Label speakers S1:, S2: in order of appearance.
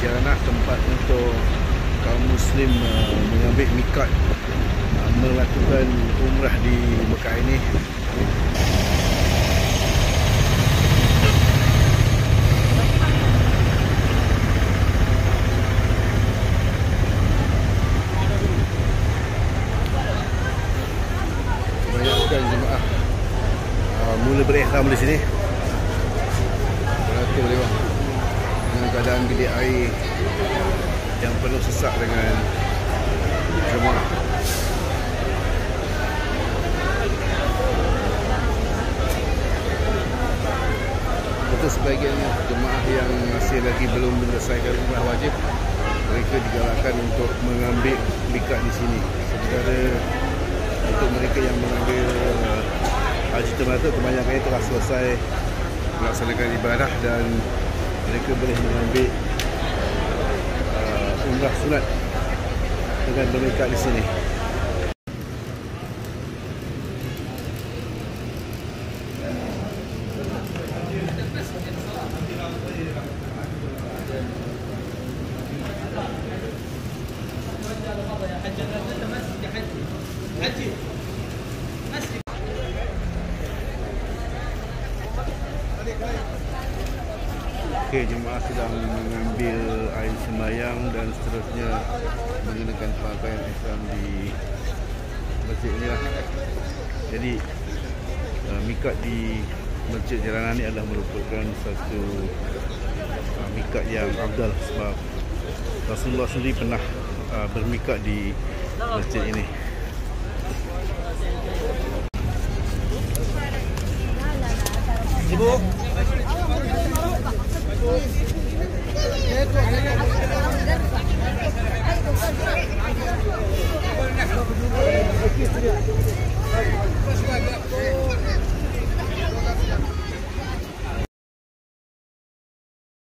S1: Jaranah tempat untuk kaum muslim uh, mengambil mikat uh, melakukan umrah di Mekah ini. Kebanyakan jemaah uh, mula berikhram di sini. Beratur dia bang dengan keadaan bilik air yang penuh sesak dengan jemaah untuk sebahagian jemaah yang masih lagi belum menyelesaikan umrah wajib mereka digalakkan untuk mengambil mikat di sini. Sementara untuk mereka yang mengambil uh, haji temata kebanyakannya telah selesai melaksanakan ibadah dan mereka boleh mengambil uh, umrah sunat dengan bermikat di sini. Okey, jemaah sedang mengambil air sembahyang dan seterusnya menggunakan pakaian ihram di masjid ini lah. Jadi uh, mikat di Masjid Jalanan ini adalah merupakan satu uh, mikat yang abdal sebab Rasulullah sendiri pernah uh, bermikat di masjid ini.
S2: Ibu.